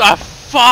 the fuck?